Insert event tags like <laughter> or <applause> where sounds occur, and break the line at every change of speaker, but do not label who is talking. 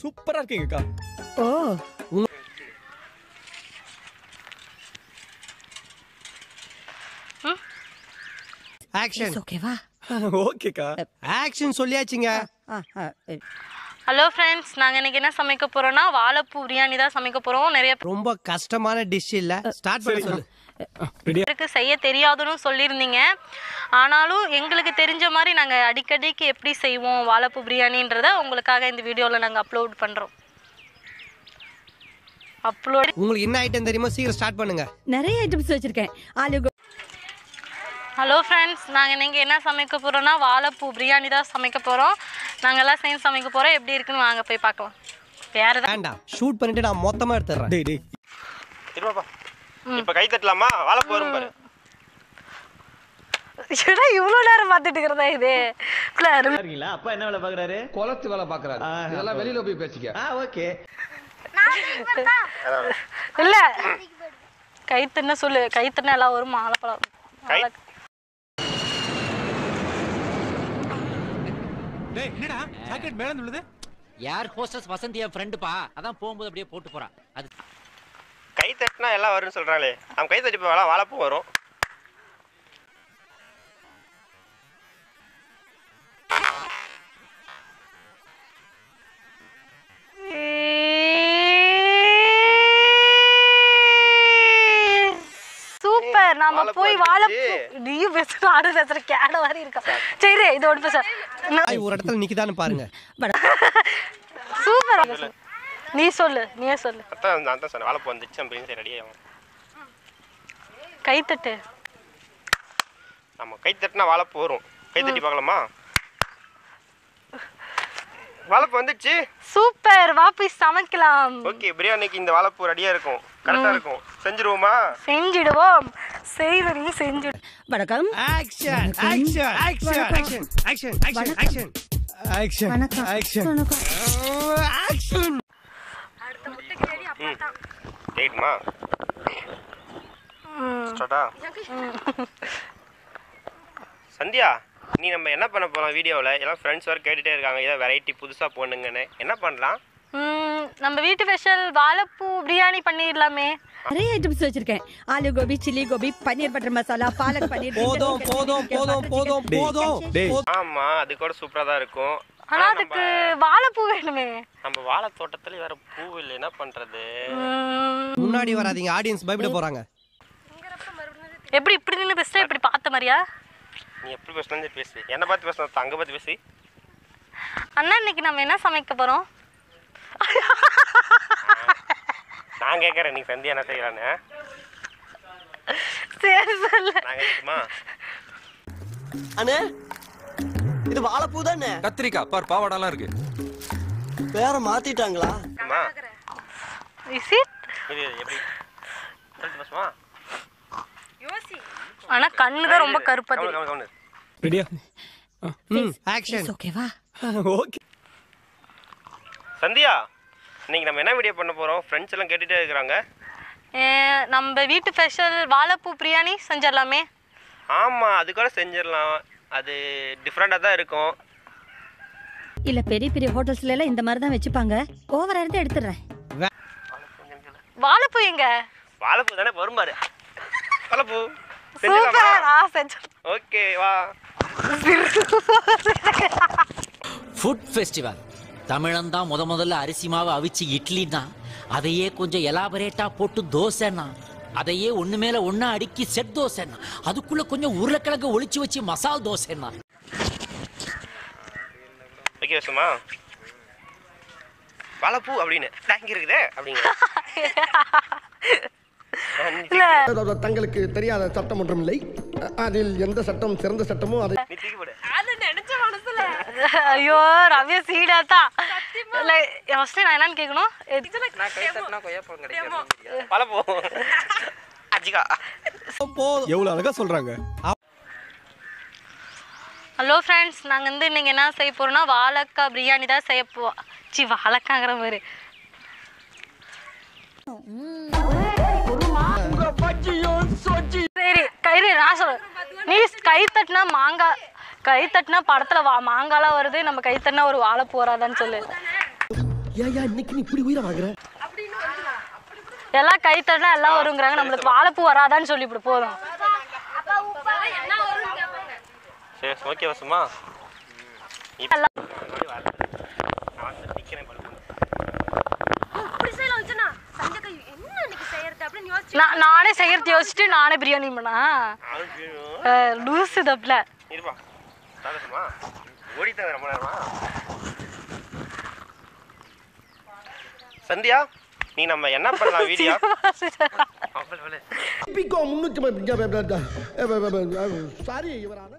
சூப்பரா இருக்கீங்கக்கா.
ஓ.
ஆக்ஷன்
ஓகேவா <laughs>
ஓகேக்கா.
ஆக்ஷன் சொல்லியாச்சுங்க.
ஹலோ ஃப்ரெண்ட்ஸ் நாங்கள் இன்னைக்கு என்ன சமைக்க போறோம்னா வாழைப்பூ பிரியாணி தான் சமைக்க போறோம். நிறைய
ரொம்ப கஷ்டமான டிஷ் இல்ல. ஸ்டார்ட் பண்ண சொல்லு.
பேருக்கு செய்ய தெரியாதுன்னு சொல்லியிருந்தீங்க. ஆனாலும் எங்களுக்கு தெரிஞ்ச மாதிரி நாங்கள் அடிக்கடிக்கு எப்படி செய்வோம் வாழைப்பூ பிரியாணின்றத உங்களுக்காக இந்த வீடியோவில் நாங்கள் அப்லோட் பண்ணுறோம் அப்லோட்
உங்களுக்கு என்ன ஐட்டம் தெரியுமோ சீக்கிரம் ஸ்டார்ட் பண்ணுங்க.
நிறைய ஐட்டம்ஸ் வச்சிருக்கேன். ஆலு
ஹலோ ஃப்ரெண்ட்ஸ் நாங்கள் இன்னைக்கு என்ன சமைக்க போகிறோம்னா வாழைப்பூ பிரியாணி தான் சமைக்க போகிறோம் நாங்கள் எல்லாம் சேர்ந்து சமைக்க போகிறோம் எப்படி இருக்குன்னு வாங்க போய் பார்க்கலாம். வேறு
வேண்டாம். ஷூட் பண்ணிட்டு நான் மொத்தமா எடுத்துறேன்
டேய் டேய்.
திரும்பப்பா இப்ப கை தட்டலாமா? வாழைப்பூ வரும் பாரு.
ஏடா இவ்வளோ நேரம் பார்த்துட்டு இருக்கிறதா இது?
இருக்கீங்களா? அப்பா என்ன வேலை பாக்குறாரு
குளத்து வேலை பாக்குறாரு இதெல்லாம் வெளியில போய் பேசிக்க.
ஆ ஓகே.
இல்ல. கைத்துன்னு சொல்லு. கைத்துன்னு எல்லாம் வரும். மாலைப்பழம்
கை
டேய் என்னடா? ஜாக்கெட் மேல இருந்து விழுது
யார் ஹோஸ்டஸ் வசந்தி என் ஃப்ரெண்டுப்பா அதான் போகும்போது அப்படியே போட்டு போறான் அது
கை தட்டினா எல்லாம் வரும்னு சொல்றாங்களே நம்ம கை தட்டி போகலாம் வாழைப்பூ வரும்.
சூப்பர். நாம போய். வாழைப்பூ நீ பேசுற ஆடு பேசுற கேட மாதிரி இருக்கா சரி இது ஒன்று பேச
ஒரு இடத்துல நிக்குதான்னு பாருங்க.
சூப்பர். நீ சொல்லு நீயே சொல்லு.
அதான் நான் தான் சொன்னேன் வாழைப்பூ வந்துச்சு அப்படின்னு சரி ரெடி ஆகும்
கைத்தட்டு
நம்ம கை தட்டினா வாழைப்பூ வரும். கை தட்டி பார்க்கலாமா? வாழைப்பூ வந்துச்சு.
சூப்பர் வா போய் சமைக்கலாம்.
ஓகே பிரியாணிக்கு இந்த வாழைப்பூ ரெடியா இருக்கும் கரெக்டா இருக்கும். செஞ்சிருவோமா?
செஞ்சிடுவோம். செய்வதையும் செஞ்சிடு.
வணக்கம்.
Action action action action action action action
action
வணக்கம்.
ஆக்ஷன்
ஆக்ஷன்
கேட்டுமா ஸ்டார்ட்டா சந்தியா நீ நம்ம என்ன பண்ண போறோம் வீடியோவில்? எல்லாம் ஃப்ரெண்ட்ஸ் வர கேட்டுட்டே இருக்காங்க. ஏதோ வெரைட்டி புதுசாக போடணுங்கன்னு என்ன பண்ணலாம்?
நம்ம வீட்டு ஸ்பெஷல் வாழைப்பூ பிரியாணி பண்ணிடலாமே.
நிறைய ஐட்டம்ஸ் வச்சிருக்கேன். ஆலு கோபி சில்லி கோபி பன்னீர் பட்டர் மசாலா பாலக் பன்னீர்
போதும் போதும் போதும் போதும் போதும்.
ஆமாம் அது கூட சூப்பராக தான் இருக்கும்.
ஆனா அதுக்கு வாழைப்பூ வேணுமே.
நம்ம வாழை தோட்டத்துல வேற பூ இல்லை என்ன பண்றது?
முன்னாடி வராதீங்க ஆடியன்ஸ் பயப்பட போறாங்க.
எப்படி இப்படி நின்று பேசுற இப்படி பார்த்த மாதிரியா?
நீ எப்படி பேசினா பேசு. என்னை பார்த்து பேசணும் அங்கே பார்த்து பேசி.
அண்ணா இன்னைக்கு நம்ம என்ன சமைக்க போறோம்?
நான் கேட்குறேன் நீ சந்தியா என்ன செய்யறான்னு
சரி சொல்லு.
நான் கேட்குமா?
அண்ணே இது வாழைப்பூ தானே?
கத்திரிக்காய் பார் பாவாடெல்லாம் இருக்கு.
வேற மாத்திட்டாங்களா?
ஆனா கண்ணு தான் ரொம்ப கருப்பா
ரெடியா
ம் ஆக்ஷன்
ஓகேவா
ஓகே.
சந்தியா இன்னைக்கு நம்ம என்ன வீடியோ பண்ண போறோம்? ஃப்ரெண்ட்ஸ் எல்லாம் கேட்டுட்டே இருக்கிறாங்க.
நம்ம வீட்டு ஸ்பெஷல் வாழைப்பூ பிரியாணி செஞ்சிடலாமே.
ஆமா அது கூட செஞ்சிடலாம். அது டிஃப்ரெண்டாக தான் இருக்கும்.
இல்ல பெரிய பெரிய ஹோட்டல்ஸ்ல எல்லாம் இந்த மாதிரி தான் வச்சுப்பாங்க ஓவரா இருந்து எடுத்துறேன்
வாழைப்பூ எங்க?
வாழைப்பூ தானே வரும் பாரு. வாழைப்பூ.
சூப்பர் ஆ செஞ்சு.
ஓகே வா.
ஃபுட் ஃபெஸ்டிவல் தமிழன் தான் முத முதல்ல அரிசி மாவு அவிச்சு இட்லினா அதையே கொஞ்சம் எலாபரேட்டா போட்டு தோசைன்னா அதையே ஒண்ணு மேல ஒண்ணா அடுக்கி செட் தோசைன்னா அதுக்குள்ள கொஞ்சம் உருளைக்கிழங்கு ஒளிச்சு வச்சு மசால் தோசைன்னா.
ஓகே வசுமா வாழைப்பூ அப்படின்னு தேங்க் இருக்குதே அப்படிங்க. <laughs>
இல்ல.
தங்களுக்கு தெரியாத சட்டம் ஒன்றும் இல்லை. அதில் எந்த சட்டம் சிறந்த சட்டமோ அதை
நீ தூக்கி போடு
ஐயோ ரவ்யா இல்ல ஃபர்ஸ்ட் நான் என்னன்னு கேட்கணும்
நான் கை தட்டினா கொய்யாப்பழம் கிடைக்காது. வாழைப்பூ அஜிகா.
போதும்
எவ்வளவு அழகா சொல்றாங்க.
ஹலோ ஃப்ரெண்ட்ஸ் நாங்கள் வந்து இன்னைக்கு என்ன செய்ய போறோம்னா வாழைக்காய் பிரியாணி தான் செய்ய போ சி வாழைக்காங்கிற மாதிரி. கை தட்டினா மாங்காய் கை தட்டினா படத்துல வா மாங்காலாம் வருது நம்ம கை தட்டினா ஒரு வாழை போறாதான்னு சொல்லு.
ஏயா இன்னைக்கு நீ இப்படி உயிரை வாங்குற
எல்லாம் கை தட்டினா எல்லாம் வருங்கிறாங்க நம்மளுக்கு வாழைப்பூ வராதான்னு சொல்லி இப்படி போதும்.
சரி ஓகே வசுமா
எல்லாம்
நான்.
நான் செய்யறது யோசிச்சுட்டு நானே பிரியாணி பண்ணா. லூசு தப்பில்.
சந்தியா நீ நம்ம என்ன பண்ணலாம் வீடியோ?
பிகோ முன்னூற்றி சாரி இவரான.